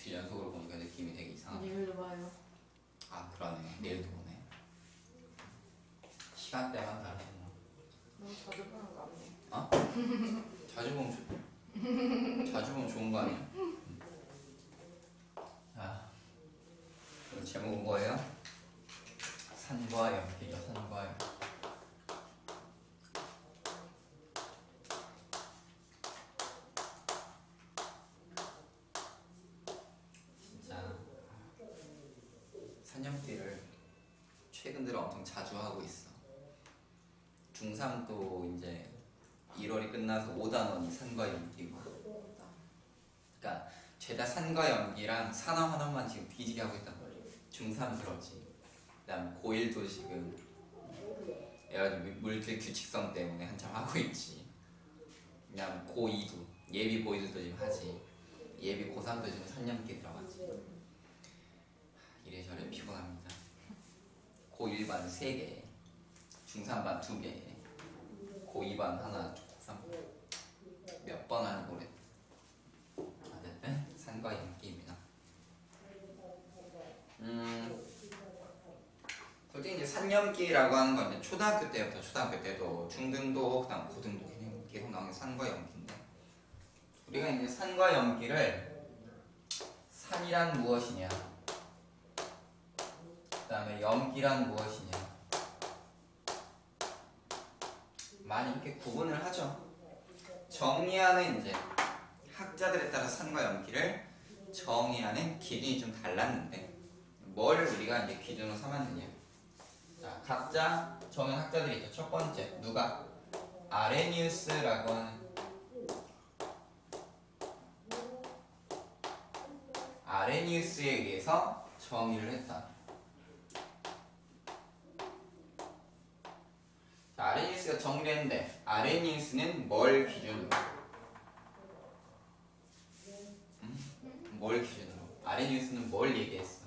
이틀 연속으로 보니까 느낌이 되게 이상하네. 내일도 봐요. 아 그러네. 내일도 보네. 시간대만 다르구나. 너무 자주 보는 거 아니에요? 어? 자주 보면 좋. 자주 보면 좋은 거 아니야? 아, 그럼 제목은 뭐예요? 산과 연기죠. 산과 연기. 진짜 산연기를 최근 들어 엄청 자주 하고 있어. 중3도 이제 1월이 끝나서 5단원이 산과 연기고. 그러니까 죄다 산과 연기랑 산화 환원만 지금 뒤지게 하고 있단 말이에요. 중3 들었지. 그다음 고1도 지금 애가지고 물질 규칙성 때문에 한참 하고 있지. 그다음 고2도 예비 고2들도 지금 하지. 예비 고3도 지금 산연기 들어가지. 이래저래 피곤합니다. 고1반 3개 중3반 2개. 고 2반 하나 고3 몇번 하는 거래? 어쨌든 산과 연기입니다. 음 솔직히 이제 산연기라고 하는 건 이제 초등학교 때부터 초등학교 때도 중등도 그다음 고등도 계속 나오는 게 산과 연기인데 우리가 이제 산과 연기를 산이란 무엇이냐 그 다음에 연기란 무엇이냐 많이 이렇게 구분을 하죠. 정의하는 이제 학자들에 따라 산과 연기를 정의하는 기준이 좀 달랐는데 뭘 우리가 이제 기준으로 삼았느냐. 자, 각자 정의 학자들이 있죠. 첫 번째 누가 아레니우스라고 하는 아레니우스에 의해서 정의를 했다. 자, 아레니우스가 정리했는데 아레니우스는 뭘 기준으로? 음? 뭘 기준으로? 아레니우스는 뭘 얘기했어?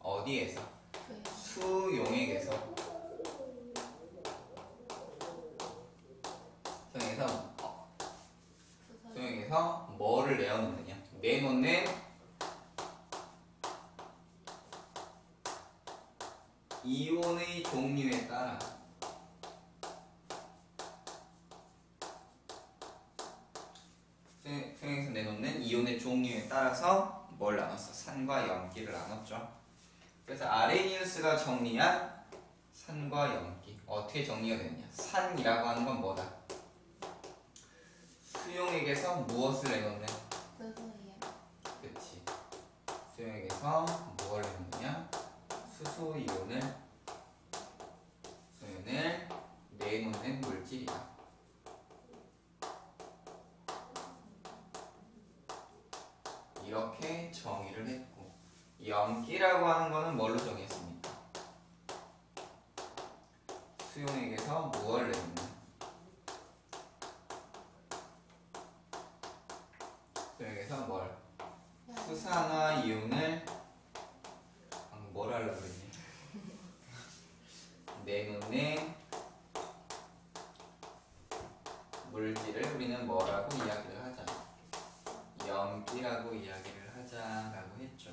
어디에서? 그 수용액에서 수용액에서 어, 수용액에서 뭐를 내어놓느냐? 내놓는 이온의 종류에 따라 수용- 수용액에서 내놓는 이온의 종류에 따라서 뭘 나눴어? 산과 염기를 나눴죠. 그래서 아레니우스가 정리한 산과 염기 어떻게 정리가 되느냐? 산이라고 하는 건 뭐다? 수용액에서 무엇을 내놓는? 수소예요. 그치. 수용액에서 무엇을 내놓느냐? 수소 이온을 수용을 내놓는 물질이다. 이렇게 정의를 했고 염기라고 하는 거는 뭘로 정의했습니까? 수용액에서 무엇을 내놓는? 수용액에서 뭘? 수산화 이온을 방금 뭘 하려고 그랬니? 내놓는 물질을 우리는 뭐라고 이야기를 하자? 염기라고 이야기를 하자라고 했죠.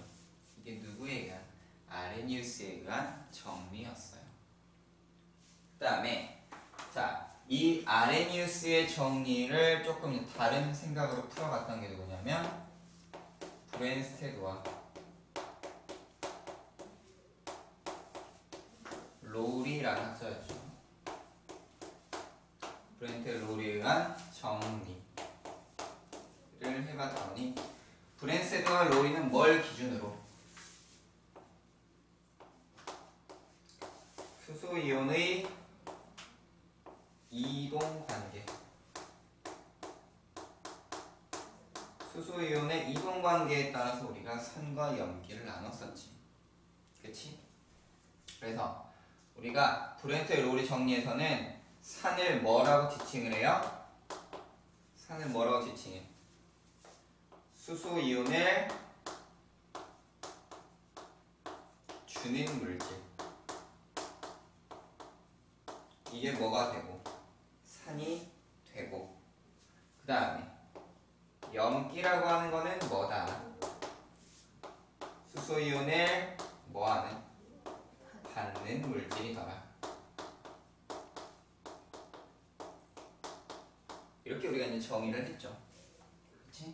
이게 누구에 의한? 아레니우스에 의한 정리였어요. 그 다음에 자, 이 아레니우스의 정리를 조금 다른 생각으로 풀어갔던 게 누구냐면 브랜스테드와 로리라는 학자였죠. 브렌트 로리에 의한 정리를 해봤더니 브랜스테드와 로리는 뭘 기준으로 수소 이온의 이동 관계 수소 이온의 이동 관계에 따라서 우리가 산과 염기를 나눴었지. 그치? 그래서 우리가 브렌트 로리 정리에서는 산을 뭐라고 지칭을 해요? 산을 뭐라고 지칭해? 수소 이온을 주는 물질. 이게 뭐가 되고 산이 되고 그 다음에 염기라고 하는 거는 뭐다? 수소 이온을 뭐하는 받는 물질이더라. 이렇게 우리가 이제 정의를 했죠. 그렇지?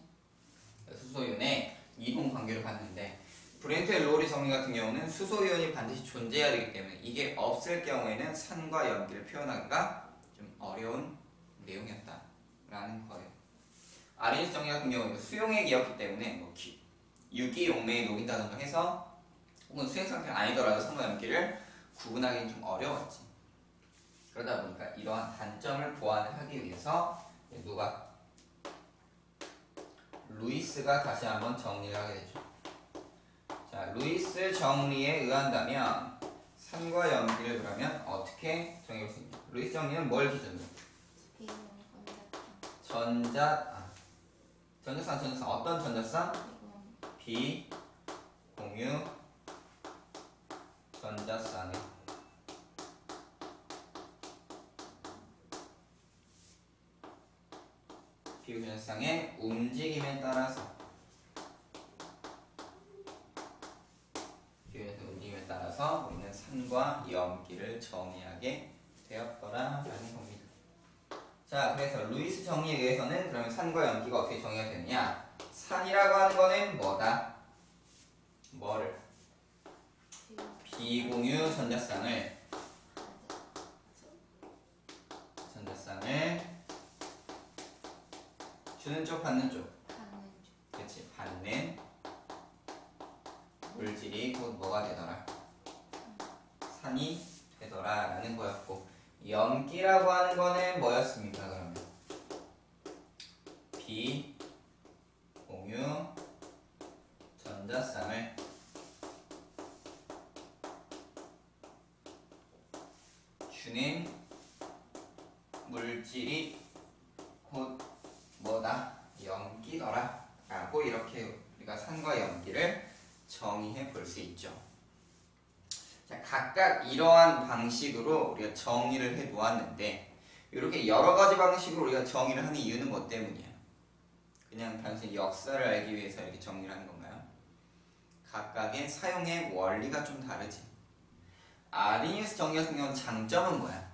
수소 이온의 이동 관계를 봤는데 브렌트 로리 정리 같은 경우는 수소 이온이 반드시 존재해야 되기 때문에 이게 없을 경우에는 산과 연기를 표현하기가 좀 어려운 내용이었다 라는 거예요. 아레니우스 정리 같은 경우는 수용액이었기 때문에 뭐 기, 유기 용매에 녹인다던가 해서 혹은 수용액 상태가 아니더라도 산과 염기를 구분하기는 좀 어려웠지. 그러다 보니까 이러한 단점을 보완을 하기 위해서 누가 루이스가 다시 한번 정리를 하게 되죠. 자, 루이스 정리에 의한다면 산과 연기를 그러면 어떻게 정의할 수 있냐? 루이스 정리는 뭘 기준으로? 전자 아, 전자쌍 전자쌍 어떤 전자쌍? 비용 비공유 전자쌍의 비공유 전자쌍의 움직임에 따라서 비공유전자 따라서 우리는 산과 염기를 정의하게 되었더라 라는 겁니다. 자, 그래서 루이스 정리에 의해서는 그러면 산과 염기가 어떻게 정의가 되느냐? 산이라고 하는 거는 뭐다? 뭐를? 비공유 전자쌍을 전자쌍을 주는 쪽 받는 쪽 가는 그렇지 받는 물질이 곧 뭐가 되더라 산이 되더라 라는 거였고 염기라고 하는 거는 뭐였습니까 그러면? 비 공유 전자쌍을. 주는 물질이 곧 뭐다? 염기더라 라고 이렇게 우리가 산과 염기를 정의해 볼 수 있죠 자, 각각 이러한 방식으로 우리가 정의를 해 놓았는데 이렇게 여러 가지 방식으로 우리가 정의를 하는 이유는 뭐 때문이야? 그냥 단순히 역사를 알기 위해서 이렇게 정리를 하는 건가요? 각각의 사용의 원리가 좀 다르지 아리니우스 정리 같은 경우는 장점은 뭐야?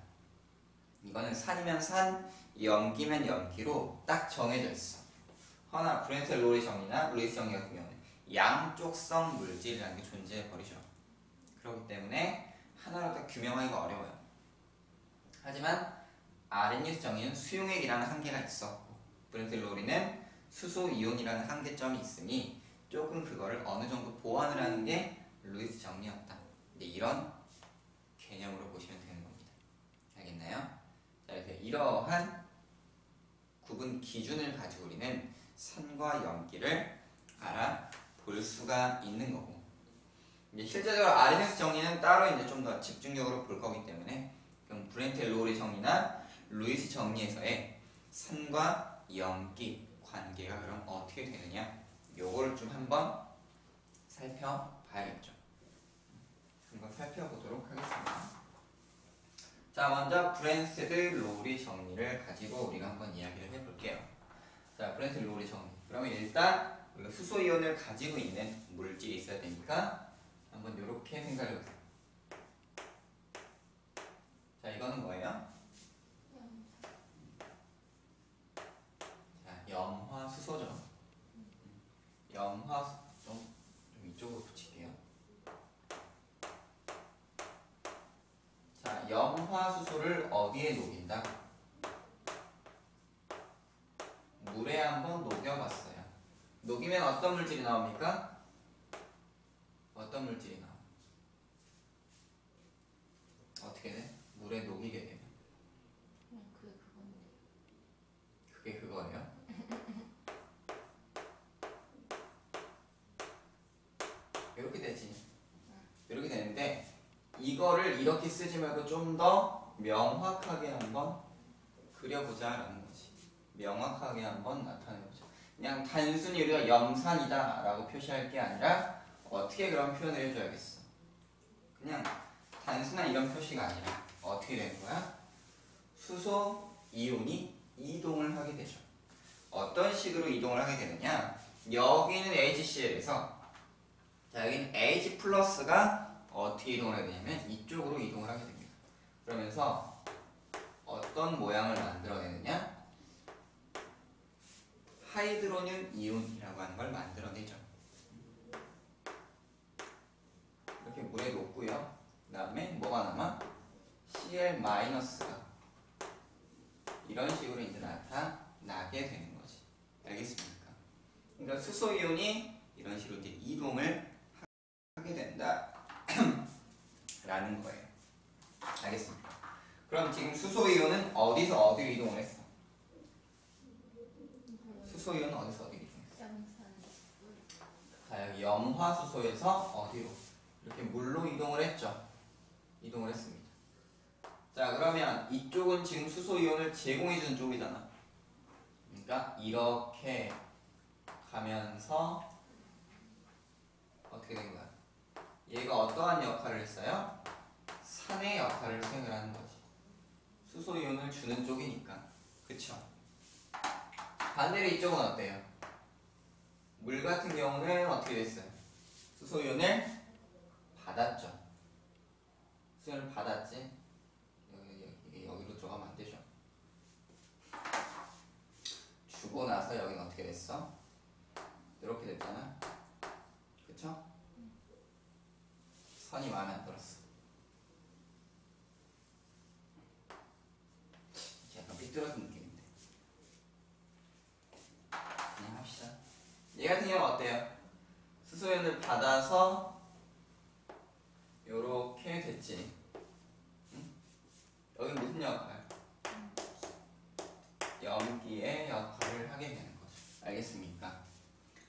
이거는 산이면 산, 염기면 염기로 딱 정해져 있어. 허나 브뢴스테드 로리 정리나 루이스 정리 같은 경우는 양쪽성 물질이라는 게 존재해 버리죠. 그렇기 때문에 하나로 딱 규명하기가 어려워요. 하지만 아레니우스 정리는 수용액이라는 한계가 있었고 브뢴스테드 로리는 수소 이온이라는 한계점이 있으니 조금 그거를 어느 정도 보완을 하는 게 루이스 정리였다. 근데 이런 개념으로 보시면 되는 겁니다. 알겠나요? 자, 그래서 이러한 구분 기준을 가지고 우리는 산과 염기를 알아볼 수가 있는 거고 이제 실제적으로 아레니우스 정리는 따로 이제 좀 더 집중적으로 볼 거기 때문에 그럼 브뢴스테드 로리 정리나 루이스 정리에서의 산과 염기 관계가 그럼 어떻게 되느냐 요거를 좀 한번 살펴봐야겠죠. 한번 살펴보도록 하겠습니다. 자, 먼저 브뢴스테드 로리 정리를 가지고 우리가 한번 이야기를 해볼게요. 자, 브뢴스테드 로리 정리. 그러면 일단 우리가 수소 이온을 가지고 있는 물질이 있어야 되니까 한번 이렇게 생각해 보세요. 자, 이거는 뭐예요? 자, 염화 수소죠. 염화 수- 좀, 좀 이쪽으로 붙일게요. 자, 염화수소를 어디에 녹인다? 물에 한번 녹여봤어요. 녹이면 어떤 물질이 나옵니까? 어떤 물질이 나와? 어떻게 돼? 물에 녹이게 되면 그냥 그게 그건데 그게 그거예요. 이렇게 되지. 이렇게 되는데 이거를 이렇게 쓰지 말고 좀 더 명확하게 한번 그려보자 라는 거지. 명확하게 한번 나타내보자. 그냥 단순히 우리가 염산이다 라고 표시할 게 아니라 어떻게 그런 표현을 해줘야겠어. 그냥 단순한 이런 표시가 아니라 어떻게 되는 거야? 수소 이온이 이동을 하게 되죠. 어떤 식으로 이동을 하게 되느냐? 여기는 HCl에서 자 여기는 H 플러스가 어떻게 이동을 하게 되냐면 이쪽으로 이동을 하게 됩니다. 그러면서 어떤 모양을 만들어내느냐? 하이드로늄 이온이라고 하는 걸 만들어내죠. 이렇게 물에 놓고요. 그 다음에 뭐가 남아? Cl 마이너스가 이런 식으로 이제 나타나게 되는 거지. 알겠습니까? 그러니까 수소 이온이 이런 식으로 이제 이동을 하게 된다. 라는 거예요. 알겠습니까? 그럼 지금 수소 이온은 어디서 어디로 이동을 했어? 수소 이온은 어디서 어디로 이동했어? 자 여기 염화수소에서 어디로? 이렇게 물로 이동을 했죠. 이동을 했습니다. 자 그러면 이쪽은 지금 수소 이온을 제공해 주는 쪽이잖아. 그러니까 이렇게 가면서 어떻게 된 거야? 얘가 어떠한 역할을 했어요? 산의 역할을 수행을 하는 거지. 수소 이온을 주는 쪽이니까. 그쵸? 반대로 이쪽은 어때요? 물 같은 경우는 어떻게 됐어요? 수소 이온을 받았죠. 수소이온을 받았지. 여기, 여기, 여기로 들어가면 안 되죠. 주고 나서 여기는 어떻게 됐어? 이렇게 됐잖아. 그쵸? 선이 마음에 안 들었어. 약간 삐뚤어진 느낌인데. 그냥 합시다. 얘 같은 경우는 어때요? 수소연을 받아서 요렇게 됐지. 응? 여기 무슨 역할? 염기의 역할을 하게 되는 거죠. 알겠습니까?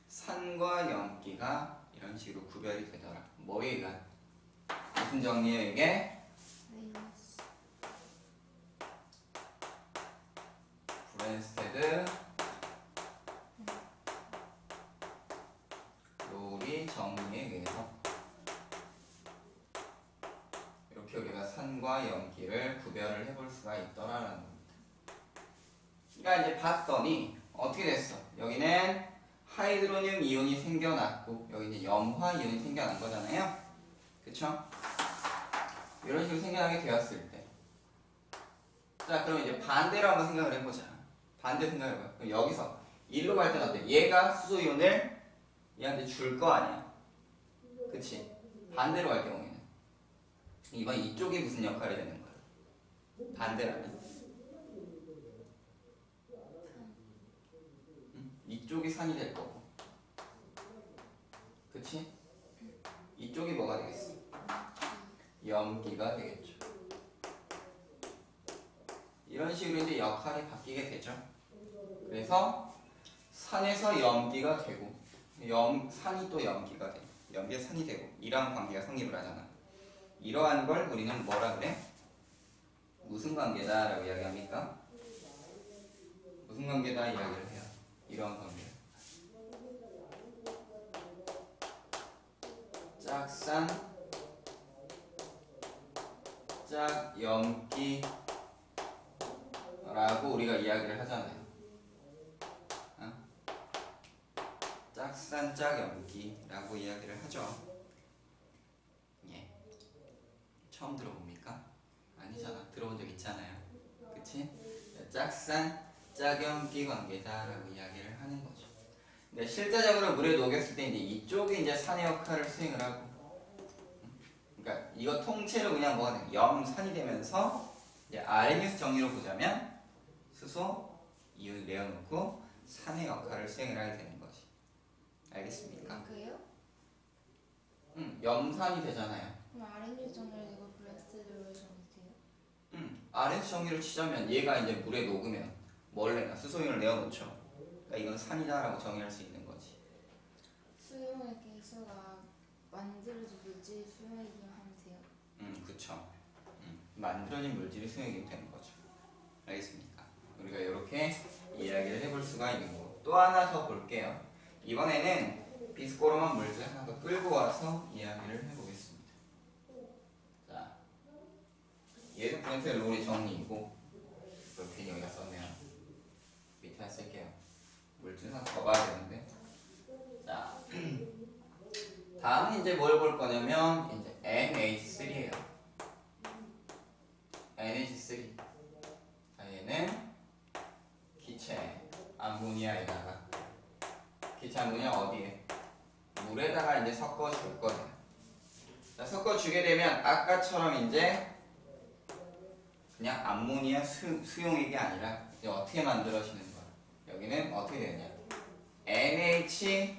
산과 염기가 이런 식으로 구별이 되더라. 뭐에 의한? 무슨 정리예요 이게? 브뢴스테드 로리 정리에 의해서 이렇게 우리가 산과 염기를 구별을 해볼 수가 있더라라는 겁니다. 그러니까 이제 봤더니 어떻게 됐어? 여기는 하이드로늄 이온이 생겨났고 여기는 염화 이온이 생겨난 거잖아요. 그쵸? 이런 식으로 생겨나게 되었을 때 자, 그럼 이제 반대로 한번 생각을 해보자. 반대 생각해봐. 그럼 여기서 일로 갈 때는 어때? 얘가 수소 이온을 얘한테 줄 거 아니야. 그치? 반대로 갈 경우에는 이번 이쪽이 무슨 역할이 되는 거야? 반대라면 응? 이쪽이 산이 될 거고 그치? 이쪽이 뭐가 되겠어? 염기가 되겠죠. 이런 식으로 이제 역할이 바뀌게 되죠. 그래서 산에서 염기가 되고 염 산이 또 염기가 돼. 염기가 산이 되고 이러한 관계가 성립을 하잖아. 이러한 걸 우리는 뭐라 그래? 무슨 관계다라고 이야기합니까? 무슨 관계다 이야기를 해요. 이러한 관계. 짝산 짝 염기 라고 우리가 이야기를 하잖아요. 어? 짝산 짝염기라고 이야기를 하죠. 예. 처음 들어봅니까? 아니잖아. 들어본 적 있잖아요. 그치? 짝산 짝염기 관계다라고 이야기를 하는 거죠. 근데 실제적으로 물에 녹였을 때 이제 이쪽이 이제 산의 역할을 수행을 하고 그러니까 이거 통째로 그냥 돼? 염산이 되면서 이제 아레니우스 정리로 보자면 수소 이온을 내어놓고 산의 역할을 수행을 하게 되는 거지. 알겠습니까? 그래요? 응, 염산이 되잖아요. 그럼 정리돼요? 응, 아레니우스 정리를 치자면 얘가 이제 물에 녹으면 뭘 내나 수소이온을 내어놓죠. 그러니까 이건 산이다라고 정의할 수 있는 거지. 수용의 개수가 만들어진 물질 수용이긴 하면 돼요. 음, 그쵸. 음, 만들어진 물질이 수용이 되는 거죠. 알겠습니까? 우리가 이렇게 이야기를 해볼 수가 있는 거고 또 하나 더 볼게요. 이번에는 비스코로만 물질 하나 더 끌고 와서 이야기를 해보겠습니다. 자, 얘도 브랜트의 롤이 정리이고 괜히 여기다 썼네요. 밑에 쓸게요. 하나 더 봐야 되는데 자, 다음은 이제 뭘 볼 거냐면 이제 NH3예요. NH3. 자, 얘는 기체 암모니아에다가 기체 암모니아 어디에? 물에다가 이제 섞어 줄 거예요. 자, 섞어 주게 되면 아까처럼 이제 그냥 암모니아 수, 수용액이 아니라 어떻게 만들어지는 거야? 여기는 어떻게 되냐? NH4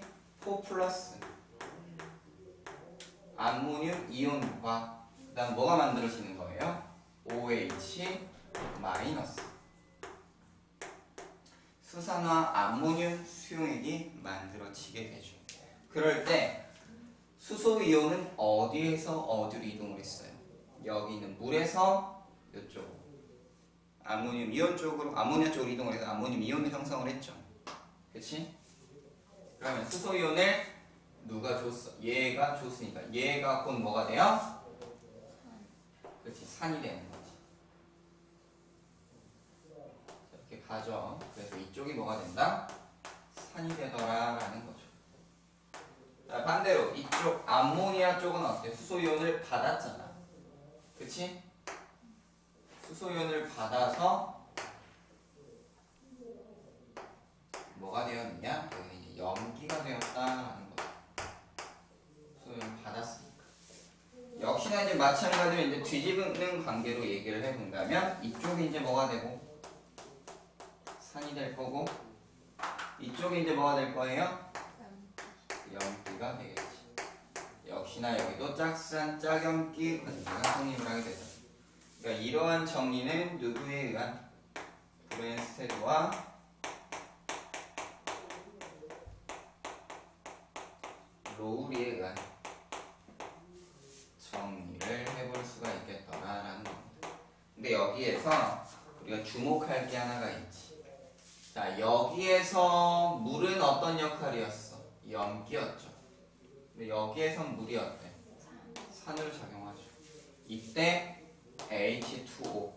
플러스 암모늄 이온과 그 다음 뭐가 만들어지는 거예요? OH 마이너스 수산화 암모늄 수용액이 만들어지게 되죠. 그럴 때 수소 이온은 어디에서 어디로 이동을 했어요? 여기 있는 물에서 이쪽 암모늄 이온 쪽으로 암모니아 쪽으로 이동을 해서 암모늄 이온을 형성을 했죠. 그렇지? 그러면 수소 이온을 누가 줬어? 얘가 줬으니까 얘가 곧 뭐가 돼요? 그렇지 산이 되는 거지. 자, 이렇게 가죠. 그래서 이쪽이 뭐가 된다? 산이 되더라라는 거죠. 자, 반대로 이쪽 암모니아 쪽은 어때? 수소 이온을 받았잖아. 그치? 수소이온을 받아서 뭐가 되었느냐? 이제 염기가 되었다라는 거죠. 수소이온을 받았으니까. 역시나 이제 마찬가지로 이제 뒤집는 관계로 얘기를 해본다면 이쪽이 이제 뭐가 되고 산이 될 거고 이쪽이 이제 뭐가 될 거예요? 염기가 되겠지. 역시나 여기도 짝산 짝염기 관계가 성립을 하게 되죠. 그러니까 이러한 정리는 누구에 의한 브랜스테드와 로우리에 의한 정리를 해볼 수가 있겠더라라는 겁니다. 근데 여기에서 우리가 주목할 게 하나가 있지. 자, 여기에서 물은 어떤 역할이었어? 염기였죠. 근데 여기에선 물이 어때? 산으로 작용하죠. 이때 H2O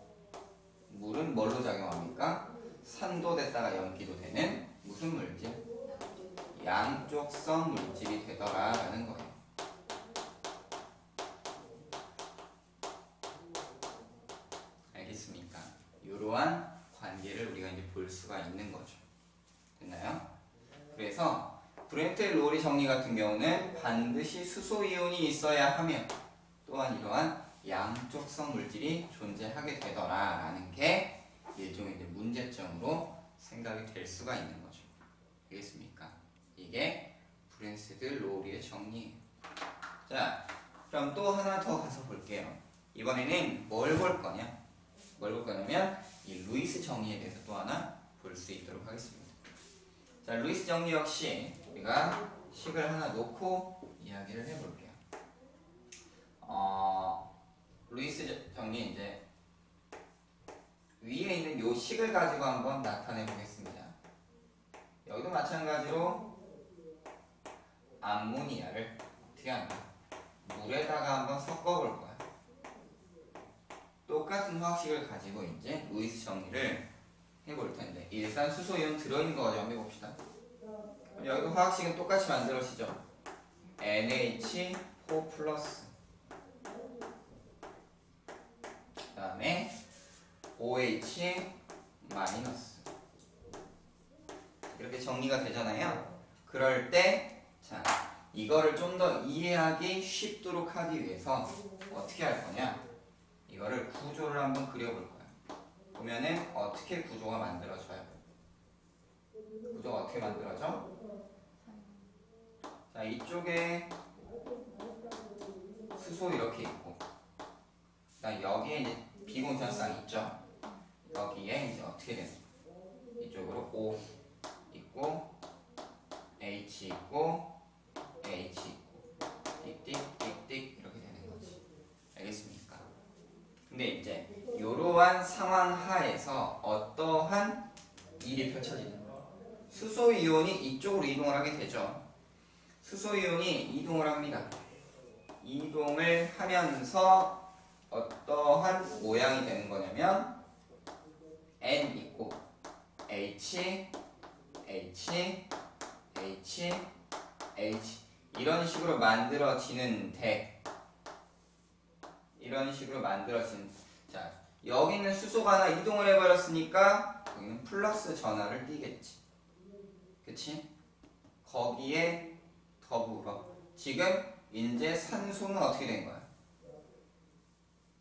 물은 뭘로 작용합니까? 산도 됐다가 염기도 되는 무슨 물질? 양쪽성 물질이 되더라 라는 거예요. 알겠습니까? 이러한 관계를 우리가 이제 볼 수가 있는 거죠. 됐나요? 그래서 브뢴스테드 로리 정리 같은 경우는 반드시 수소 이온이 있어야 하며 또한 이러한 양쪽성 물질이 존재하게 되더라라는 게 일종의 이제 문제점으로 생각이 될 수가 있는 거죠. 알겠습니까? 이게 브뢴스테드 로리의 정리예요. 자, 그럼 또 하나 더 가서 볼게요. 이번에는 뭘 볼 거냐? 뭘 볼 거냐면 이 루이스 정리에 대해서 또 하나 볼 수 있도록 하겠습니다. 자, 루이스 정리 역시 우리가 식을 하나 놓고 이야기를 해볼게요. 어, 루이스 정리 이제 위에 있는 요 식을 가지고 한번 나타내 보겠습니다. 여기도 마찬가지로 암모니아를 어떻게 하냐? 물에다가 한번 섞어 볼 거야. 똑같은 화학식을 가지고 이제 루이스 정리를 해볼 텐데 일산 수소이온 들어있는 거 가지고 한번 해봅시다. 여기도 화학식은 똑같이 만들어지죠. NH4 플러스 그 다음에 OH 마이너스 이렇게 정리가 되잖아요. 그럴 때, 자, 이거를 좀 더 이해하기 쉽도록 하기 위해서 어떻게 할 거냐? 이거를 구조를 한번 그려볼 거야. 보면은 어떻게 구조가 만들어져요? 구조가 어떻게 만들어져? 자, 이쪽에 수소 이렇게 있고, 나 여기에 이제 비공전상 있죠? 여기에 이제 어떻게 거야? 이쪽으로 O 있고 H 있고 H 있고 띡띡 띡띡 이렇게 되는 거지 알겠습니까? 근데 이제 이러한 상황 하에서 어떠한 일이 펼쳐지는 거야 수소 이온이 이쪽으로 이동을 하게 되죠 수소 이온이 이동을 합니다 이동을 하면서 어떠한 모양이 되는 거냐면 N 있고 H H, H, H 이런 식으로 만들어지는데 이런 식으로 만들어진 자 여기는 수소가 하나 이동을 해버렸으니까 여기는 플러스 전화를 띄겠지 그치? 거기에 더불어 지금 이제 산소는 어떻게 된 거야?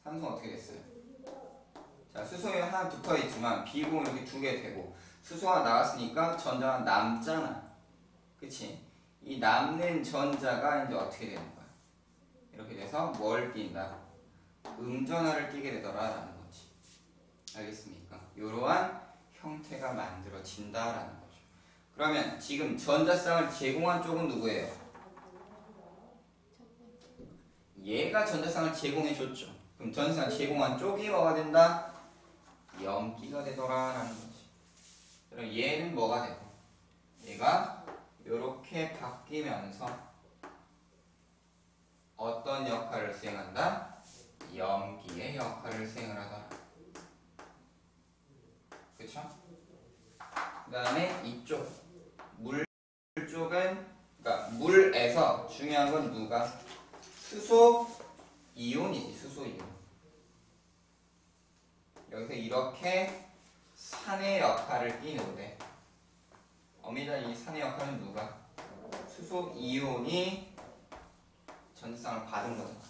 산소는 어떻게 됐어요? 자 수소에 하나 붙어 있지만 비공 이렇게 두 개 되고 수소가 나왔으니까 전자가 남잖아 그치? 이 남는 전자가 이제 어떻게 되는 거야? 이렇게 돼서 뭘 띈다? 음전화를 띄게 되더라라는 거지. 알겠습니까? 이러한 형태가 만들어진다라는 거죠. 그러면 지금 전자쌍을 제공한 쪽은 누구예요? 얘가 전자쌍을 제공해 줬죠. 그럼 전자쌍을 제공한 쪽이 뭐가 된다? 염기가 되더라라는 거지. 그럼 얘는 뭐가 되고? 얘가 이렇게 바뀌면서 어떤 역할을 수행한다? 염기의 역할을 수행을 하더라. 그쵸? 그 다음에 이쪽 물 쪽은 그러니까 물에서 중요한 건 누가? 수소 이온이지 수소 이온. 여기서 이렇게 산의 역할을 띠는데 어미자 이 산의 역할은 누가? 수소 이온이 전자쌍을 받은 거잖아.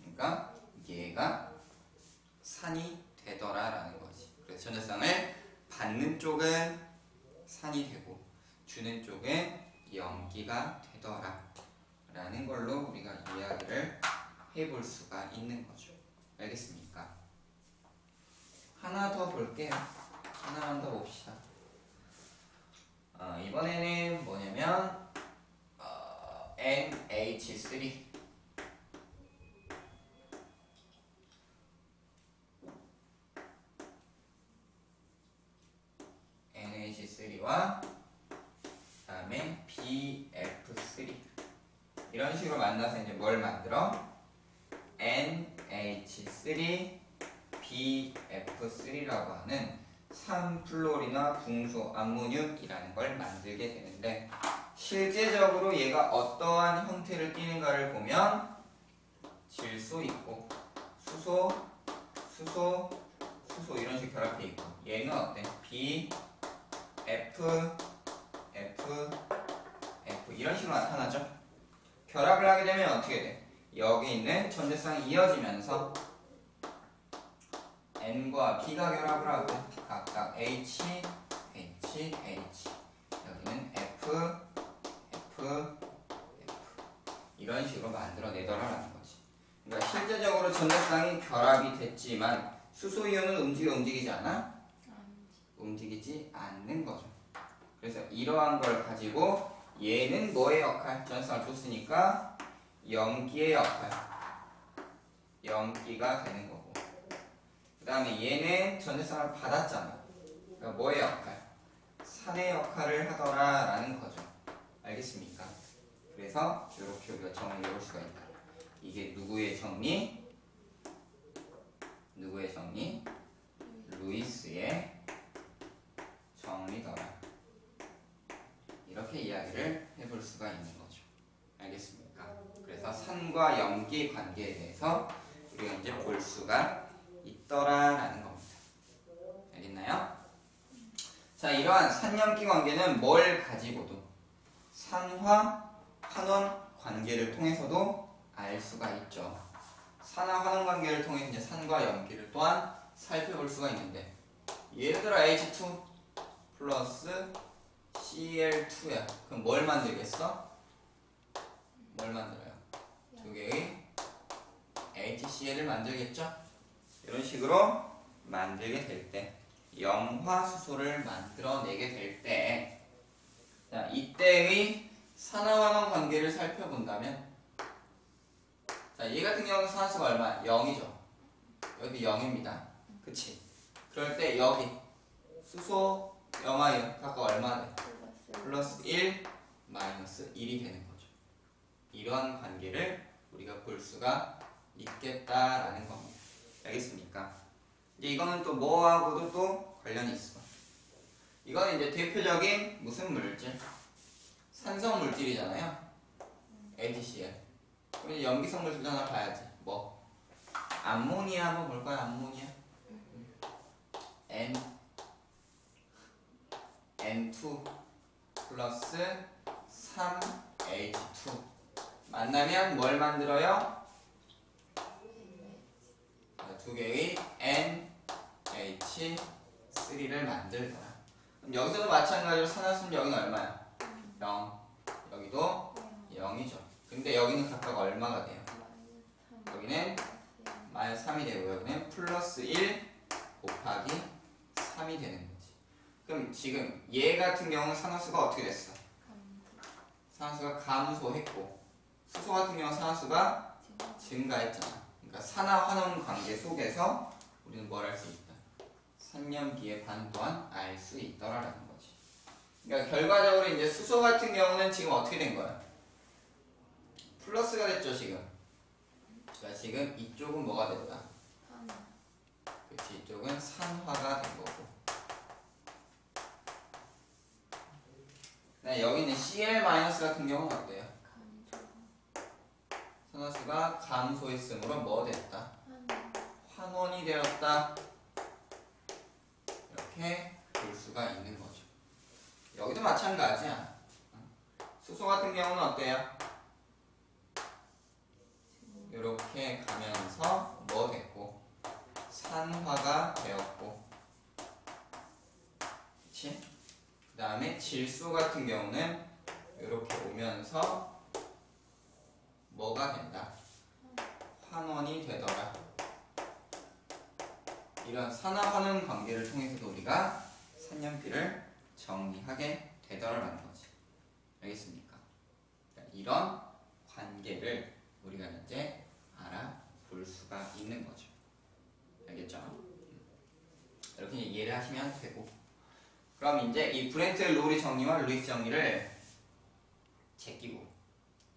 그러니까 얘가 산이 되더라 라는 거지. 그래서 전자쌍을 받는 쪽은 산이 되고 주는 쪽은 염기가 되더라 라는 걸로 우리가 이야기를 해볼 수가 있는 거죠. 알겠습니까? 하나 더 볼게요. 하나만 더 봅시다. 어, 이번에는 뭐냐면 어, NH3 NH3와 그다음에 BF3 이런 식으로 만나서 이제 뭘 만들어? NH3 BF3라고 하는 산플로리나 붕소 암모늄이라는 걸 만들게 되는데 실제적으로 얘가 어떠한 형태를 띠는가를 보면 질소 있고 수소, 수소, 수소 이런 식 결합돼 있고 얘는 어때? B, F, F, F 이런 식으로 나타나죠. 결합을 하게 되면 어떻게 돼? 여기 있는 전자쌍이 이어지면서 N과 B가 결합을 하고 각각 H, H, H 여기는 F, F, F 이런 식으로 만들어내더라라는 거지. 그러니까 실제적으로 전자쌍이 결합이 됐지만 수소이온은 움직여 움직이지 않아? 움직이지 않는 거죠. 그래서 이러한 걸 가지고 얘는 뭐의 역할? 전자쌍을 줬으니까 염기의 역할. 염기가 되는 거고. 그 다음에 얘는 전자쌍을 받았잖아. 그러니까 뭐의 역할? 산의 역할을 하더라 라는 거죠. 알겠습니까? 그래서 이렇게 우리가 정리해 볼 수가 있다. 이게 누구의 정리? 누구의 정리? 루이스의 정리더라. 이렇게 이야기를 해볼 수가 있는 거죠. 알겠습니까? 그래서 산과 염기 관계에 대해서 우리가 이제 볼 수가 있더라라는 겁니다. 알겠나요? 자, 이러한 산염기 관계는 뭘 가지고도 산화 환원 관계를 통해서도 알 수가 있죠. 산화 환원 관계를 통해 이제 산과 염기를 또한 살펴볼 수가 있는데 예를 들어 H2 플러스 Cl2야. 그럼 뭘 만들겠어? 뭘 만들어요? 두 개의 HCl을 만들겠죠? 이런 식으로 만들게 될 때, 염화수소를 만들어내게 될 때, 자, 이때의 산화환원 관계를 살펴본다면, 자, 얘 같은 경우는 산화수가 얼마? 0이죠. 여기 0입니다. 그치? 그럴 때 여기 수소, 염화이온 각각 얼마 돼? 플러스 1, 마이너스 1이 되는 거죠. 이러한 관계를 우리가 볼 수가 있겠다라는 겁니다. 알겠습니까? 이제 이거는 또 뭐하고도 또 관련이 있어. 이거는 이제 대표적인 무슨 물질? 산성 물질이잖아요. ATCl. 그럼 이제 염기 성분 둘다 하나 봐야지. 뭐? 암모니아 한번 볼까요? 암모니아. N N2 플러스 3H2 만나면 뭘 만들어요? 자, 두 개의 NH3를 만들더라. 그럼 여기서도 마찬가지로 산화순 여기는 얼마야? 0. 여기도 0이죠. 근데 여기는 각각 얼마가 돼요? 여기는 마이너스 3이 되고 여기는 플러스 1 곱하기 3이 되는 거지. 그럼 지금 얘 같은 경우는 산화수가 어떻게 됐어? 산화수가 감소했고 수소 같은 경우는 산화수가 증가했잖아. 그러니까 산화 환원 관계 속에서 우리는 뭘 할 수 있다. 산염기의 반 또한 알 수 있더라라는 거지. 그러니까 결과적으로 이제 수소 같은 경우는 지금 어떻게 된 거야? 플러스가 됐죠 지금. 그러니까 지금 이쪽은 뭐가 됐다? 그렇지 이쪽은 산화가 된 거고. 네, 여기 있는 Cl- 같은 경우는 어때요? 산화수가 감소했으므로 뭐 됐다? 환원이 되었다. 이렇게 볼 수가 있는 거죠. 여기도 마찬가지야. 수소 같은 경우는 어때요? 이렇게 가면서 뭐 됐고 산화가 되었고 그치? 그 다음에 질소 같은 경우는 이렇게 오면서 뭐가 된다? 환원이 되더라. 이런 산화환원 관계를 통해서도 우리가 산염기를 정리하게 되더라라는 거지. 알겠습니까? 자, 이런 관계를 우리가 이제 알아볼 수가 있는 거죠. 알겠죠? 이렇게 이해를 하시면 되고. 그럼 이제 이 브뢴스테드 로리 정리와 루이스 정리를 제끼고,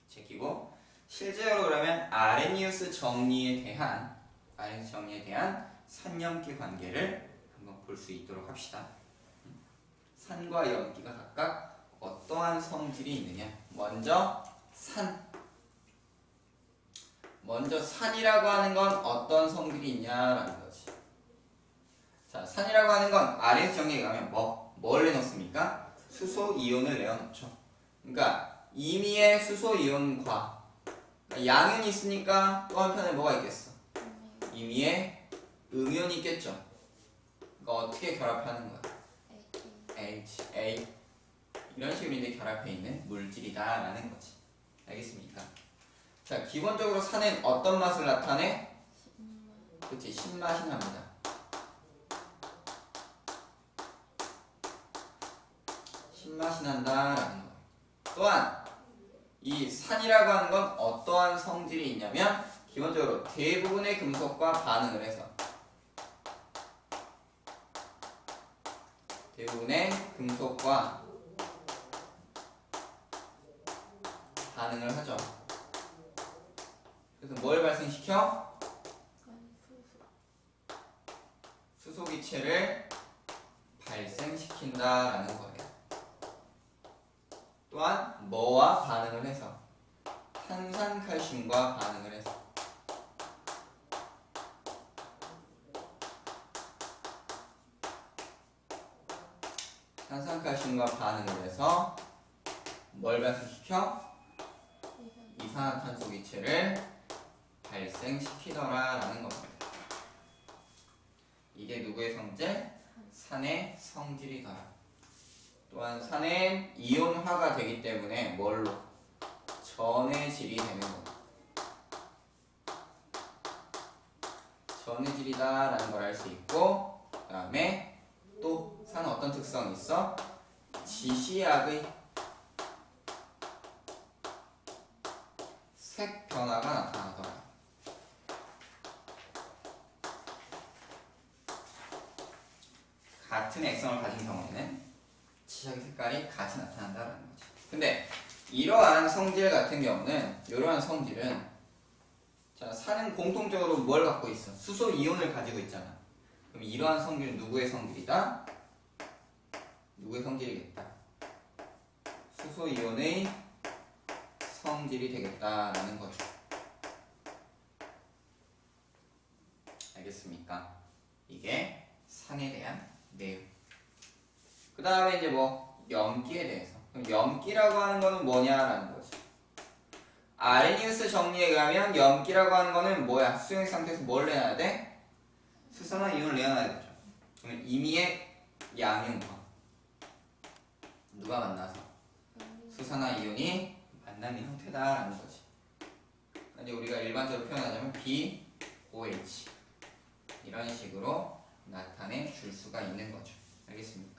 제끼고, 실제로 그러면 아레니우스 정리에 대한, 아레니우스 정리에 대한 산염기 관계를 한번 볼 수 있도록 합시다. 산과 염기가 각각 어떠한 성질이 있느냐. 먼저 산. 먼저 산이라고 하는 건 어떤 성질이 있냐라는 거지. 자, 산이라고 하는 건 아래에서 정리해 가면 뭐, 뭘 내놓습니까? 수소 이온을 내어놓죠. 그러니까 임의의 수소 이온과 양은 있으니까 또 한편에 뭐가 있겠어? 임의의 음이온이 있겠죠. 그러니까 어떻게 결합하는 거야? H, A 이런 식으로 이제 결합해 있는 물질이다라는 거지. 알겠습니까? 자, 기본적으로 산은 어떤 맛을 나타내? 그치, 신맛이 납니다. 신맛이 난다라는 거. 또한 이 산이라고 하는 건 어떠한 성질이 있냐면 기본적으로 대부분의 금속과 반응을 해서 대부분의 금속과 반응을 하죠. 그래서 뭘 발생시켜? 수소기체를 발생시킨다라는 거예요. 또한 뭐와 반응을 해서 탄산칼슘과 반응을 해서 탄산칼슘과 반응을 해서 뭘 발생시켜? 이산화탄소 기체를 발생시키더라 라는 겁니다. 이게 누구의 성질? 산의 성질이더라. 또한 산은 이온화가 되기 때문에 뭘로? 전해질이 되는 겁니다. 전해질이다 라는 걸 알 수 있고 그 다음에 또 산은 어떤 특성이 있어? 지시약의 색 변화가 나타나더라. 같은 액성을 가진 경우에는 지시약의 색깔이 같이 나타난다라는 거죠. 근데 이러한 성질 같은 경우는 이러한 성질은 자 산은 공통적으로 뭘 갖고 있어? 수소 이온을 가지고 있잖아. 그럼 이러한 성질은 누구의 성질이다? 누구의 성질이겠다? 수소 이온의 성질이 되겠다라는 거죠. 알겠습니까? 이게 산에 대한 내용. 그 다음에 이제 뭐 염기에 대해서. 그럼 염기라고 하는 거는 뭐냐라는 거지. 아레니우스 정리에 의하면 염기라고 하는 거는 뭐야? 수용 상태에서 뭘 내놔야 돼? 수산화 이온을 내놔야 되죠. 그러면 임의의 양윤과 누가 만나서 수산화 이온이 만나는 형태다라는 거지. 이제 우리가 일반적으로 표현하자면 BOH 이런 식으로 나타내 줄 수가 있는 거죠. 알겠습니까?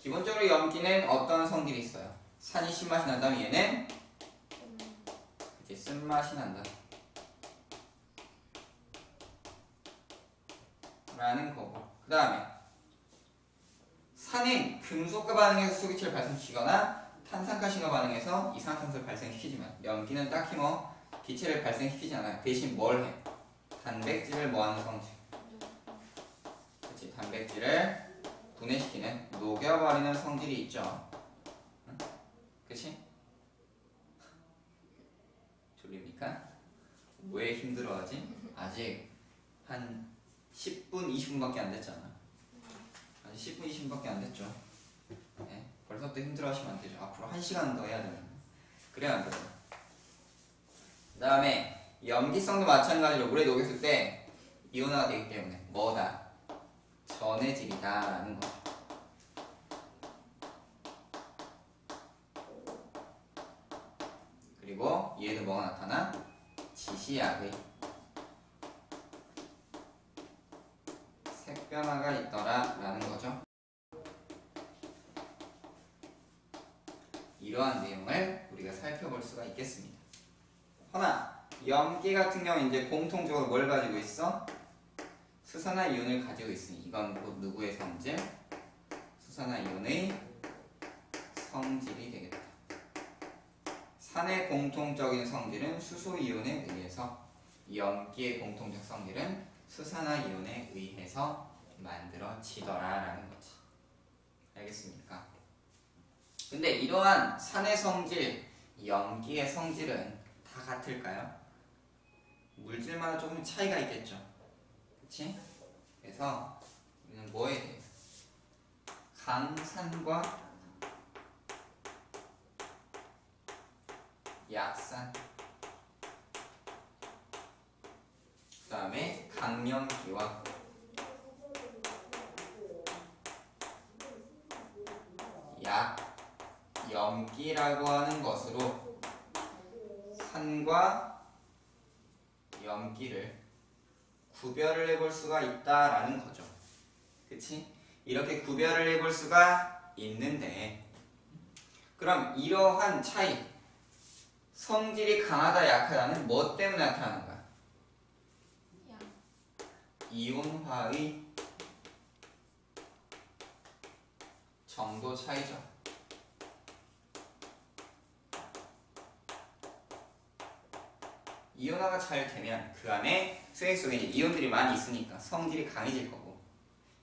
기본적으로 염기는 어떤 성질이 있어요? 산이 신맛이 난다면 얘는 이제 쓴맛이 난다. 라는 거고. 그 다음에 산은 금속과 반응해서 수기체를 발생시키거나 탄산가스와 반응해서 이산화탄소를 발생시키지만 염기는 딱히 뭐 기체를 발생시키지 않아요. 대신 뭘 해? 단백질을 뭐하는 성질. 그렇지 단백질을 분해시키는 녹여버리는 성질이 있죠. 응? 그치? 졸립니까? 왜 힘들어하지? 아직 한 10분, 20분밖에 안 됐잖아. 아직 10분, 20분밖에 안 됐죠. 네? 벌써부터 힘들어하시면 안 되죠. 앞으로 1시간 더 해야 되는 그래야 안 되죠. 그 다음에 염기성도 마찬가지로 물에 녹였을 때 이온화가 되기 때문에 뭐다? 전해질이다 라는 거죠. 그리고 얘도 뭐가 나타나? 지시약의 색변화가 있더라 라는 거죠. 이러한 내용을 우리가 살펴볼 수가 있겠습니다. 허나 염기 같은 경우 이제 공통적으로 뭘 가지고 있어? 수산화 이온을 가지고 있으니 이건 곧 누구의 성질? 수산화 이온의 성질이 되겠다. 산의 공통적인 성질은 수소 이온에 의해서 염기의 공통적 성질은 수산화 이온에 의해서 만들어지더라 라는 거지. 알겠습니까? 근데 이러한 산의 성질, 염기의 성질은 다 같을까요? 물질마다 조금 차이가 있겠죠. 그치? 그래서 우리는 뭐에 대해서? 강산과 약산 그 다음에 강염기와 약염기라고 하는 것으로 산과 염기를 구별을 해볼 수가 있다라는 거죠. 그치? 이렇게 구별을 해볼 수가 있는데 그럼 이러한 차이 성질이 강하다 약하다는 뭐 때문에 나타나는 거야? 양. 이온화의 정도 차이죠. 이온화가 잘 되면 그 안에 수액 속에 이온들이 많이 있으니까 성질이 강해질 거고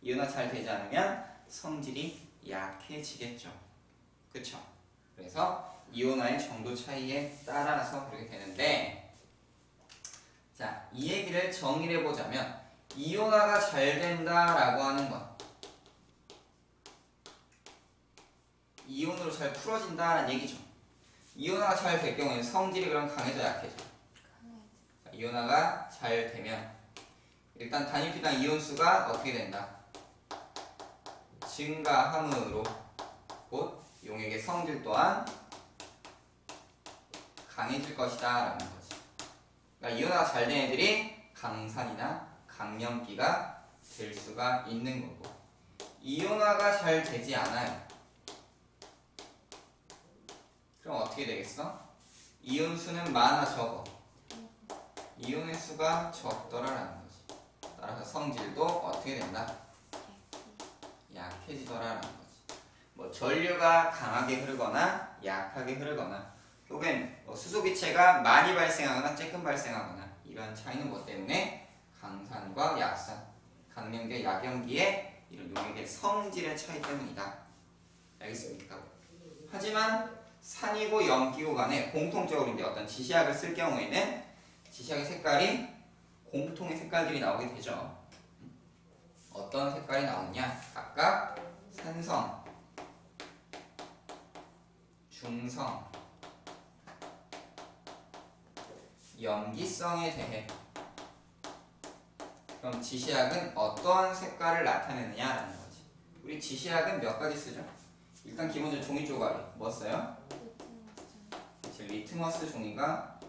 이온화 잘 되지 않으면 성질이 약해지겠죠. 그쵸? 그래서 이온화의 정도 차이에 따라서 그렇게 되는데 자, 이 얘기를 정의해 보자면 이온화가 잘 된다라고 하는 건 이온으로 잘 풀어진다는 얘기죠. 이온화가 잘 될 경우에는 성질이 그럼 강해져 약해져. 자, 이온화가 잘 되면 일단 단위피당 이온수가 어떻게 된다? 증가함으로 곧 용액의 성질 또한 강해질 것이다 라는 거지. 그러니까 이온화가 잘 된 애들이 강산이나 강염기가 될 수가 있는 거고 이온화가 잘 되지 않아요. 그럼 어떻게 되겠어? 이온 수는 많아 적어. 이온의 수가 적더라라는 거지. 따라서 성질도 어떻게 된다? 약해지더라라는 거지. 뭐 전류가 강하게 흐르거나 약하게 흐르거나 혹은 뭐 수소기체가 많이 발생하거나 조금 발생하거나 이러한 차이는 뭐 때문에 강산과 약산, 강염기와 약염기의 이런 용액의 성질의 차이 때문이다. 알겠습니까? 하지만 산이고 염기구 간에 공통적으로 이제 어떤 지시약을 쓸 경우에는 지시약의 색깔이 공통의 색깔들이 나오게 되죠. 어떤 색깔이 나오냐? 각각 산성, 중성, 염기성에 대해 그럼 지시약은 어떠한 색깔을 나타내느냐라는 거지. 우리 지시약은 몇 가지 쓰죠? 일단 기본적으로 종이 조각이 뭐 써요? 그치, 리트머스 종이가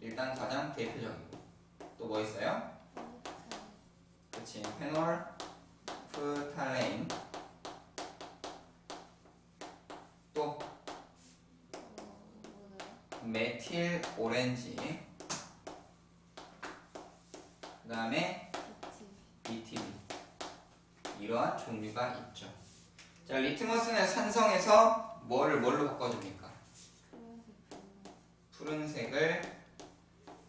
일단 가장 대표적이고 또 뭐 있어요? 그치 페놀프탈레인 또 메틸 오렌지 그 다음에 BTB 이러한 종류가 있죠 자 리트머스는 산성에서 뭐를 뭘로 바꿔줍니까? 푸른색을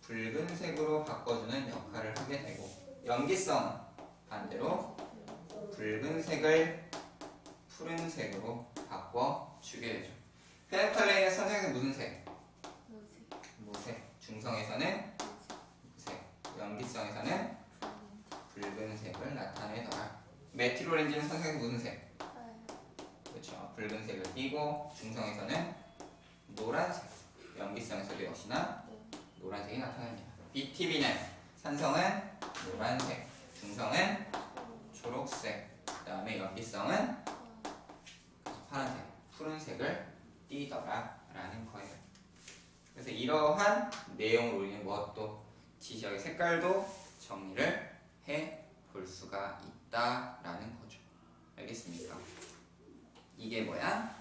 붉은색으로 바꿔주는 역할을 하게 되고 염기성은 반대로 붉은색을 푸른색으로 바꿔주게 되죠 페네탈레인의 선생은 무슨 색? 중성에서는 무색 염기성에서는 붉은색을 나타내더라 메틸 오렌지는 선생은 무슨 색? 그렇죠 붉은색을 띠고 중성에서는 노란색 염기성에서도 역시나 노란색이 나타납니다. BTB는 산성은 노란색, 중성은 초록색, 그 다음에 염기성은 파란색, 푸른색을 띠더라 라는 거예요. 그래서 이러한 내용으로 우리는 무엇도 지시학의 색깔도 정리를 해 볼 수가 있다라는 거죠. 알겠습니까? 이게 뭐야?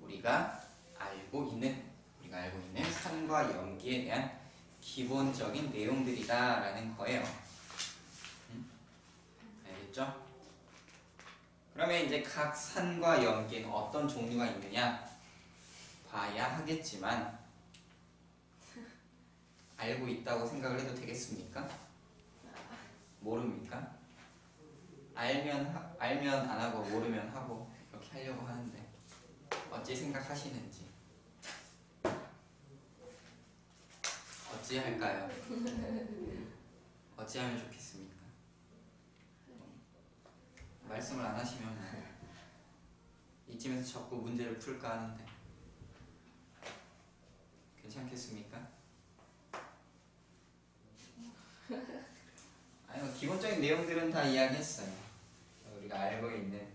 우리가 알고 있는 우리가 알고 있는 산과 염기에 대한 기본적인 내용들이다라는 거예요. 음? 알겠죠? 그러면 이제 각 산과 염기에는 어떤 종류가 있느냐 봐야 하겠지만 알고 있다고 생각을 해도 되겠습니까? 모릅니까? 알면 하- 알면 안 하고 모르면 하고 이렇게 하려고 하는데 어찌 생각하시는지 어찌 할까요? 어찌 하면 좋겠습니까? 말씀을 안 하시면 뭐 이쯤에서 자꾸 문제를 풀까 하는데 괜찮겠습니까? 아니 뭐 기본적인 내용들은 다 이야기했어요. 우리가 알고 있는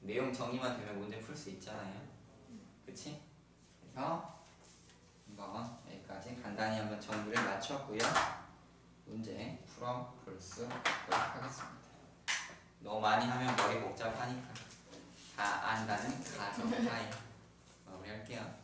내용 정리만 되면 문제 풀 수 있잖아요. 그치? 그래서 한번 여기까지 간단히 한번 정리를 마쳤고요. 문제 풀어볼 수 있도록 하겠습니다. 너무 많이 하면 머리 복잡하니까 다 안다는 가정 하에 마무리할게요.